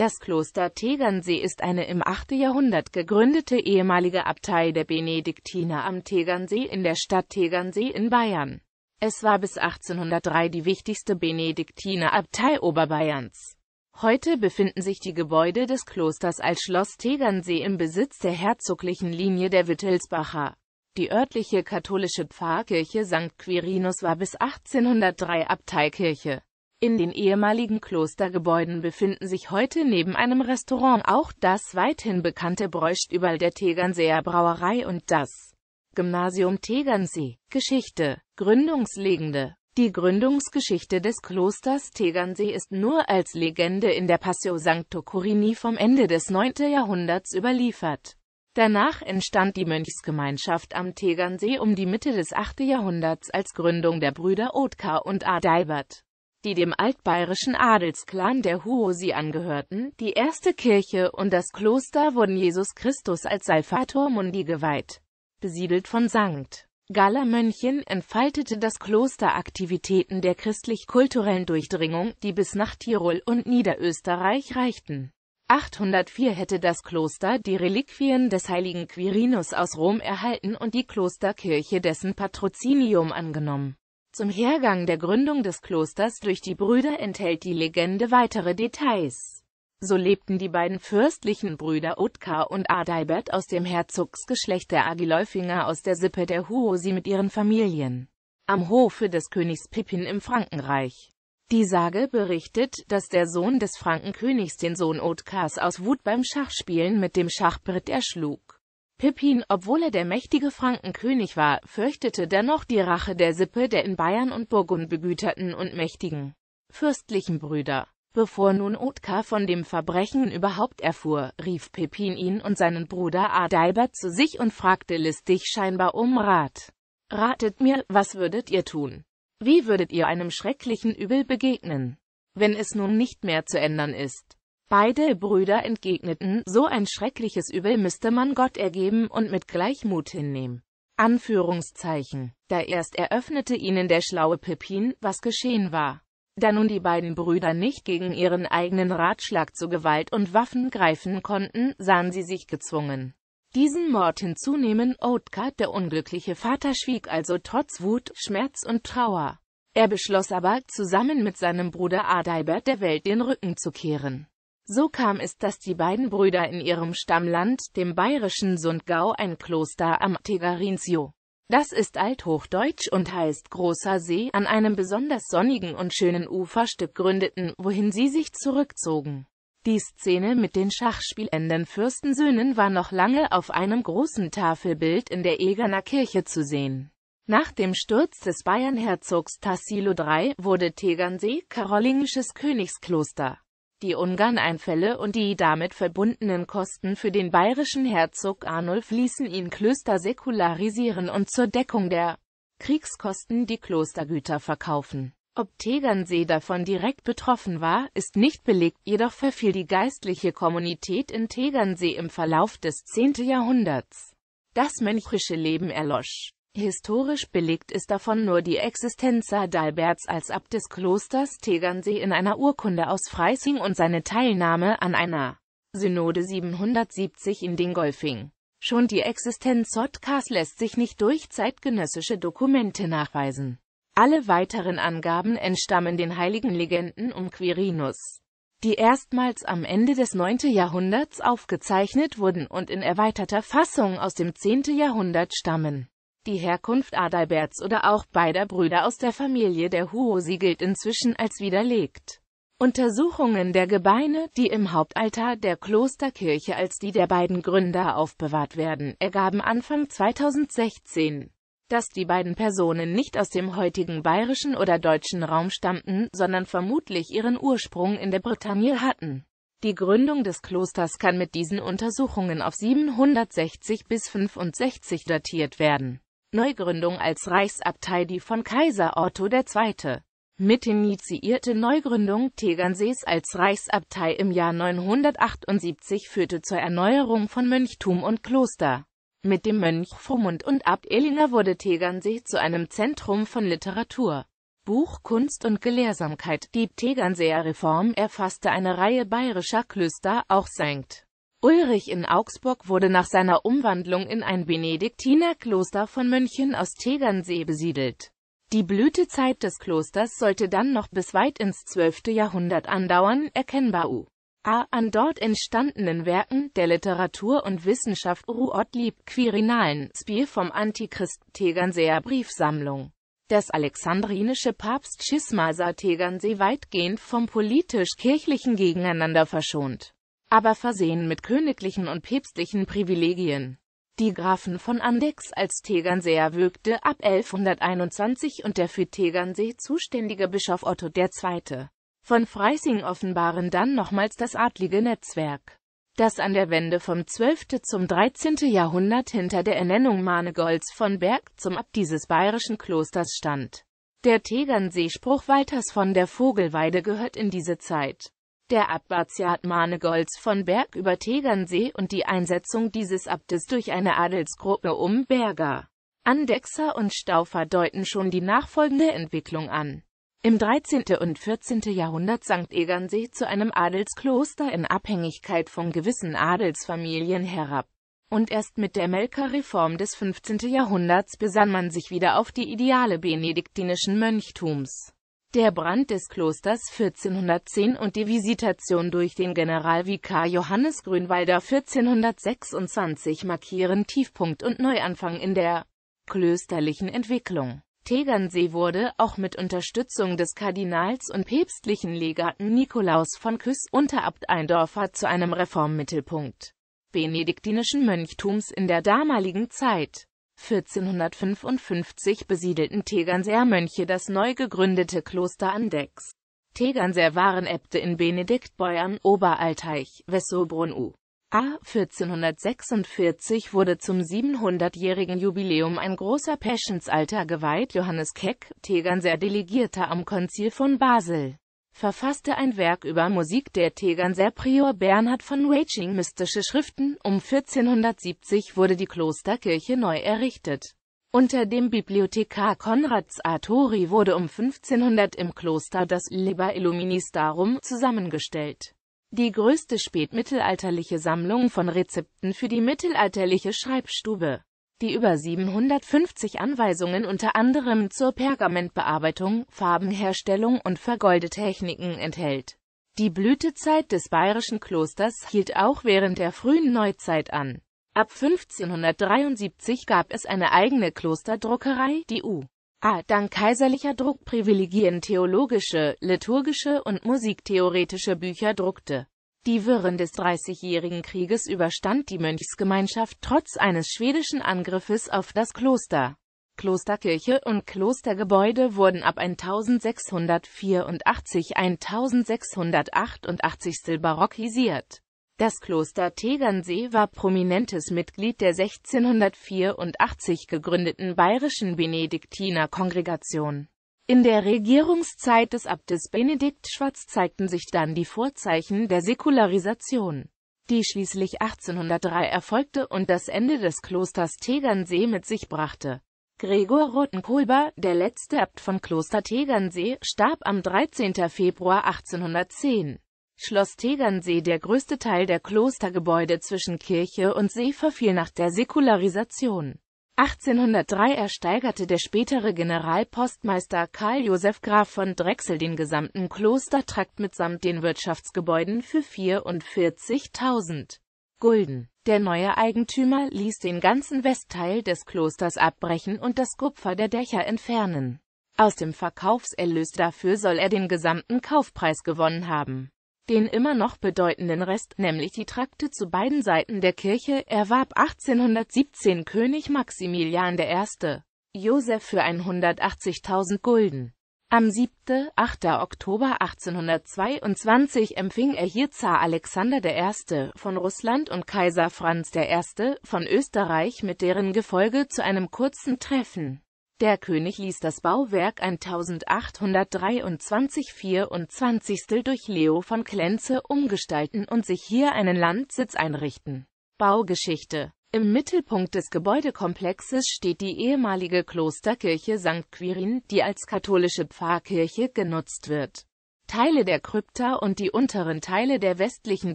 Das Kloster Tegernsee ist eine im 8. Jahrhundert gegründete ehemalige Abtei der Benediktiner am Tegernsee in der Stadt Tegernsee in Bayern. Es war bis 1803 die wichtigste Benediktinerabtei Oberbayerns. Heute befinden sich die Gebäude des Klosters als Schloss Tegernsee im Besitz der herzoglichen Linie der Wittelsbacher. Die örtliche katholische Pfarrkirche St. Quirinus war bis 1803 Abteikirche. In den ehemaligen Klostergebäuden befinden sich heute neben einem Restaurant auch das weithin bekannte Bräustüberl der Tegernseer Brauerei und das Gymnasium Tegernsee. Geschichte Gründungslegende Die Gründungsgeschichte des Klosters Tegernsee ist nur als Legende in der Passio Sancto Corini vom Ende des 9. Jahrhunderts überliefert. Danach entstand die Mönchsgemeinschaft am Tegernsee um die Mitte des 8. Jahrhunderts als Gründung der Brüder Otkar und Adalbert die dem altbayerischen Adelsklan der Huosi angehörten. Die erste Kirche und das Kloster wurden Jesus Christus als Salvator Mundi geweiht. Besiedelt von St. Galler Mönchen entfaltete das Kloster Aktivitäten der christlich-kulturellen Durchdringung, die bis nach Tirol und Niederösterreich reichten. 804 hätte das Kloster die Reliquien des heiligen Quirinus aus Rom erhalten und die Klosterkirche dessen Patrozinium angenommen. Zum Hergang der Gründung des Klosters durch die Brüder enthält die Legende weitere Details. So lebten die beiden fürstlichen Brüder Otkar und Adalbert aus dem Herzogsgeschlecht der Agiläufinger aus der Sippe der Huosi mit ihren Familien am Hofe des Königs Pippin im Frankenreich. Die Sage berichtet, dass der Sohn des Frankenkönigs den Sohn Otkars aus Wut beim Schachspielen mit dem Schachbrett erschlug. Pippin, obwohl er der mächtige Frankenkönig war, fürchtete dennoch die Rache der Sippe der in Bayern und Burgund begüterten und mächtigen fürstlichen Brüder. Bevor nun Otkar von dem Verbrechen überhaupt erfuhr, rief Pippin ihn und seinen Bruder Adalbert zu sich und fragte listig scheinbar um Rat. Ratet mir, was würdet ihr tun? Wie würdet ihr einem schrecklichen Übel begegnen, wenn es nun nicht mehr zu ändern ist? Beide Brüder entgegneten, so ein schreckliches Übel müsste man Gott ergeben und mit Gleichmut hinnehmen. Anführungszeichen. Da erst eröffnete ihnen der schlaue Pippin, was geschehen war. Da nun die beiden Brüder nicht gegen ihren eigenen Ratschlag zu Gewalt und Waffen greifen konnten, sahen sie sich gezwungen, diesen Mord hinzunehmen. Otkar, der unglückliche Vater, schwieg also trotz Wut, Schmerz und Trauer. Er beschloss aber, zusammen mit seinem Bruder Adalbert der Welt den Rücken zu kehren. So kam es, dass die beiden Brüder in ihrem Stammland, dem bayerischen Sundgau, ein Kloster am Tegarinsio, das ist althochdeutsch und heißt Großer See, an einem besonders sonnigen und schönen Uferstück gründeten, wohin sie sich zurückzogen. Die Szene mit den schachspielenden Fürstensöhnen war noch lange auf einem großen Tafelbild in der Egerner Kirche zu sehen. Nach dem Sturz des Bayernherzogs Tassilo III wurde Tegernsee karolingisches Königskloster. Die Ungarneinfälle und die damit verbundenen Kosten für den bayerischen Herzog Arnulf ließen ihn Klöster säkularisieren und zur Deckung der Kriegskosten die Klostergüter verkaufen. Ob Tegernsee davon direkt betroffen war, ist nicht belegt, jedoch verfiel die geistliche Kommunität in Tegernsee im Verlauf des 10. Jahrhunderts. Das mönchische Leben erlosch. Historisch belegt ist davon nur die Existenz Adalberts als Abt des Klosters Tegernsee in einer Urkunde aus Freising und seine Teilnahme an einer Synode 770 in Dingolfing. Schon die Existenz Otkars lässt sich nicht durch zeitgenössische Dokumente nachweisen. Alle weiteren Angaben entstammen den heiligen Legenden um Quirinus, die erstmals am Ende des 9. Jahrhunderts aufgezeichnet wurden und in erweiterter Fassung aus dem 10. Jahrhundert stammen. Die Herkunft Adalberts oder auch beider Brüder aus der Familie der Huosi gilt inzwischen als widerlegt. Untersuchungen der Gebeine, die im Hauptaltar der Klosterkirche als die der beiden Gründer aufbewahrt werden, ergaben Anfang 2016, dass die beiden Personen nicht aus dem heutigen bayerischen oder deutschen Raum stammten, sondern vermutlich ihren Ursprung in der Bretagne hatten. Die Gründung des Klosters kann mit diesen Untersuchungen auf 760 bis 65 datiert werden. Neugründung als Reichsabtei die von Kaiser Otto II. mitinitiierte Neugründung Tegernsees als Reichsabtei im Jahr 978 führte zur Erneuerung von Mönchtum und Kloster. Mit dem Mönch Vormund und Abt Ellinger wurde Tegernsee zu einem Zentrum von Literatur, Buch Kunst und Gelehrsamkeit. Die Tegernseer Reform erfasste eine Reihe bayerischer Klöster, auch St. Ulrich in Augsburg wurde nach seiner Umwandlung in ein Benediktinerkloster von Mönchen aus Tegernsee besiedelt. Die Blütezeit des Klosters sollte dann noch bis weit ins 12. Jahrhundert andauern, erkennbar u. A. an dort entstandenen Werken der Literatur und Wissenschaft Ruottlieb Quirinalen, Spiel vom Antichrist Tegernseer Briefsammlung. Das alexandrinische Papstschisma sah Tegernsee weitgehend vom politisch-kirchlichen Gegeneinander verschont, aber versehen mit königlichen und päpstlichen Privilegien. Die Grafen von Andex als Tegernseer wirkte ab 1121 und der für Tegernsee zuständige Bischof Otto II von Freising offenbaren dann nochmals das adlige Netzwerk, das an der Wende vom 12. zum 13. Jahrhundert hinter der Ernennung Manegolds von Berg zum Abt dieses bayerischen Klosters stand. Der Tegernseespruch Walters von der Vogelweide gehört in diese Zeit. Der Abbatiat Manegolds von Berg über Tegernsee und die Einsetzung dieses Abtes durch eine Adelsgruppe um Berger, Andexer und Staufer deuten schon die nachfolgende Entwicklung an. Im 13. und 14. Jahrhundert sank Egernsee zu einem Adelskloster in Abhängigkeit von gewissen Adelsfamilien herab. Und erst mit der Melker-Reform des 15. Jahrhunderts besann man sich wieder auf die Ideale benediktinischen Mönchtums. Der Brand des Klosters 1410 und die Visitation durch den Generalvikar Johannes Grünwalder 1426 markieren Tiefpunkt und Neuanfang in der klösterlichen Entwicklung. Tegernsee wurde, auch mit Unterstützung des Kardinals und päpstlichen Legaten Nikolaus von Küss Unterabt Eindorfer zu einem Reformmittelpunkt benediktinischen Mönchtums in der damaligen Zeit. 1455 besiedelten Tegernseer Mönche das neu gegründete Kloster Andex. Tegernseer waren Äbte in Benediktbeuern, Oberalteich, Wessobrunn u. A. 1446 wurde zum 700-jährigen Jubiläum ein großer Passionsaltar geweiht. Johannes Keck, Tegernseer Delegierter am Konzil von Basel, verfasste ein Werk über Musik der Tegernseer Prior Bernhard von Raging mystische Schriften. Um 1470 wurde die Klosterkirche neu errichtet. Unter dem Bibliothekar Konrads Artori wurde um 1500 im Kloster das Liber Illuministarum zusammengestellt die größte spätmittelalterliche Sammlung von Rezepten für die mittelalterliche Schreibstube, die über 750 Anweisungen unter anderem zur Pergamentbearbeitung, Farbenherstellung und Vergoldetechniken enthält. Die Blütezeit des bayerischen Klosters hielt auch während der frühen Neuzeit an. Ab 1573 gab es eine eigene Klosterdruckerei, die U. A. Dank kaiserlicher Druckprivilegien theologische, liturgische und musiktheoretische Bücher druckte. Die Wirren des Dreißigjährigen Krieges überstand die Mönchsgemeinschaft trotz eines schwedischen Angriffes auf das Kloster. Klosterkirche und Klostergebäude wurden ab 1684 1688 barockisiert das Kloster Tegernsee war prominentes Mitglied der 1684 gegründeten Bayerischen Benediktinerkongregation. In der Regierungszeit des Abtes Benedikt Schwarz zeigten sich dann die Vorzeichen der Säkularisation, die schließlich 1803 erfolgte und das Ende des Klosters Tegernsee mit sich brachte. Gregor Rothenkolber, der letzte Abt von Kloster Tegernsee, starb am 13. Februar 1810. Schloss Tegernsee Der größte Teil der Klostergebäude zwischen Kirche und See verfiel nach der Säkularisation. 1803 ersteigerte der spätere Generalpostmeister Karl Josef Graf von Drechsel den gesamten Klostertrakt mitsamt den Wirtschaftsgebäuden für 44.000 Gulden. Der neue Eigentümer ließ den ganzen Westteil des Klosters abbrechen und das Kupfer der Dächer entfernen. Aus dem Verkaufserlös dafür soll er den gesamten Kaufpreis gewonnen haben. Den immer noch bedeutenden Rest, nämlich die Trakte zu beiden Seiten der Kirche, erwarb 1817 König Maximilian I. Joseph für 180.000 Gulden. Am 7. 8. Oktober 1822 empfing er hier Zar Alexander I. von Russland und Kaiser Franz I. von Österreich mit deren Gefolge zu einem kurzen Treffen. Der König ließ das Bauwerk 1823 24. durch Leo von Klenze umgestalten und sich hier einen Landsitz einrichten. Baugeschichte Im Mittelpunkt des Gebäudekomplexes steht die ehemalige Klosterkirche St. Quirin, die als katholische Pfarrkirche genutzt wird. Teile der Krypta und die unteren Teile der westlichen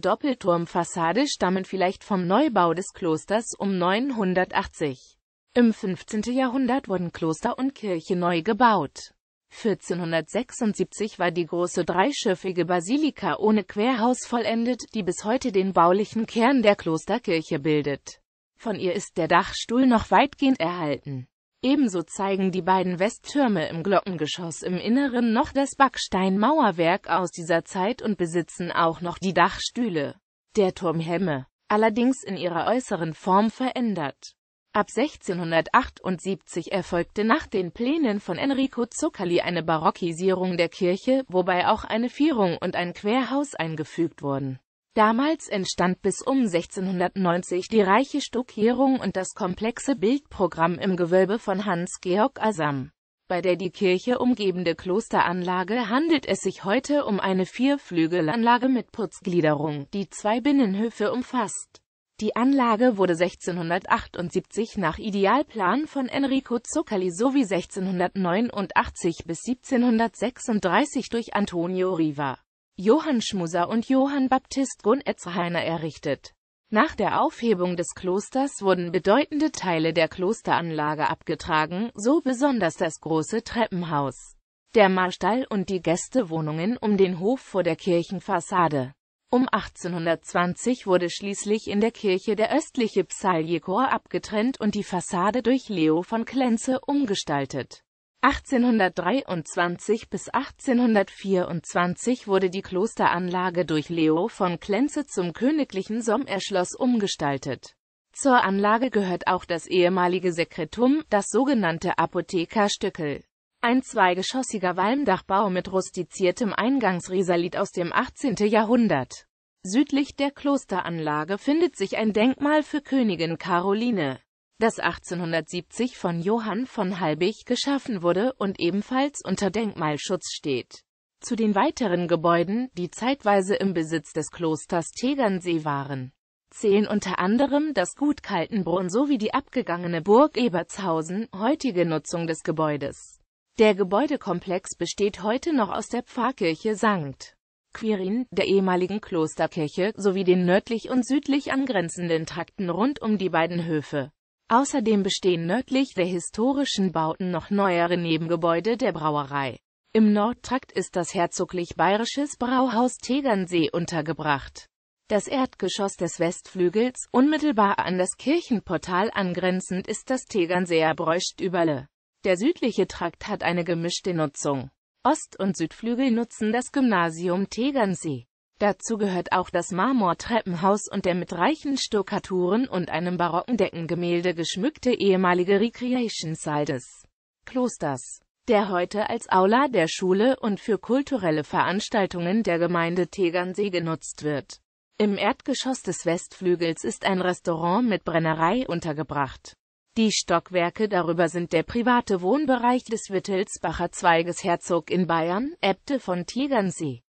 Doppelturmfassade stammen vielleicht vom Neubau des Klosters um 980. Im 15. Jahrhundert wurden Kloster und Kirche neu gebaut. 1476 war die große dreischiffige Basilika ohne Querhaus vollendet, die bis heute den baulichen Kern der Klosterkirche bildet. Von ihr ist der Dachstuhl noch weitgehend erhalten. Ebenso zeigen die beiden Westtürme im Glockengeschoss im Inneren noch das Backsteinmauerwerk aus dieser Zeit und besitzen auch noch die Dachstühle. Der Turmhemme, allerdings in ihrer äußeren Form verändert. Ab 1678 erfolgte nach den Plänen von Enrico Zuccali eine Barockisierung der Kirche, wobei auch eine Vierung und ein Querhaus eingefügt wurden. Damals entstand bis um 1690 die reiche Stuckierung und das komplexe Bildprogramm im Gewölbe von Hans-Georg Asam. Bei der die Kirche umgebende Klosteranlage handelt es sich heute um eine Vierflügelanlage mit Putzgliederung, die zwei Binnenhöfe umfasst. Die Anlage wurde 1678 nach Idealplan von Enrico Zuccali sowie 1689 bis 1736 durch Antonio Riva Johann Schmuser und Johann Baptist Gunnetzhainer errichtet. Nach der Aufhebung des Klosters wurden bedeutende Teile der Klosteranlage abgetragen, so besonders das große Treppenhaus, der Marstall und die Gästewohnungen um den Hof vor der Kirchenfassade. Um 1820 wurde schließlich in der Kirche der östliche Psaljechor abgetrennt und die Fassade durch Leo von Klenze umgestaltet 1823 bis 1824 wurde die Klosteranlage durch Leo von Klenze zum königlichen Sommerschloss umgestaltet. Zur Anlage gehört auch das ehemalige Sekretum, das sogenannte Apothekerstückel. Ein zweigeschossiger Walmdachbau mit rustiziertem Eingangsrisalit aus dem 18. Jahrhundert. Südlich der Klosteranlage findet sich ein Denkmal für Königin Caroline das 1870 von Johann von Halbig geschaffen wurde und ebenfalls unter Denkmalschutz steht. Zu den weiteren Gebäuden, die zeitweise im Besitz des Klosters Tegernsee waren, zählen unter anderem das Gut Kaltenbrunn sowie die abgegangene Burg Ebertshausen, heutige Nutzung des Gebäudes. Der Gebäudekomplex besteht heute noch aus der Pfarrkirche St. Quirin, der ehemaligen Klosterkirche, sowie den nördlich und südlich angrenzenden Trakten rund um die beiden Höfe. Außerdem bestehen nördlich der historischen Bauten noch neuere Nebengebäude der Brauerei. Im Nordtrakt ist das herzoglich bayerisches Brauhaus Tegernsee untergebracht. Das Erdgeschoss des Westflügels, unmittelbar an das Kirchenportal angrenzend, ist das Tegernseer Bräustüberle. Der südliche Trakt hat eine gemischte Nutzung. Ost- und Südflügel nutzen das Gymnasium Tegernsee. Dazu gehört auch das Marmortreppenhaus und der mit reichen Stuckaturen und einem barocken Deckengemälde geschmückte ehemalige Recreation Saal des Klosters, der heute als Aula der Schule und für kulturelle Veranstaltungen der Gemeinde Tegernsee genutzt wird. Im Erdgeschoss des Westflügels ist ein Restaurant mit Brennerei untergebracht. Die Stockwerke darüber sind der private Wohnbereich des Wittelsbacher Zweiges Herzog in Bayern, Äbte von Tegernsee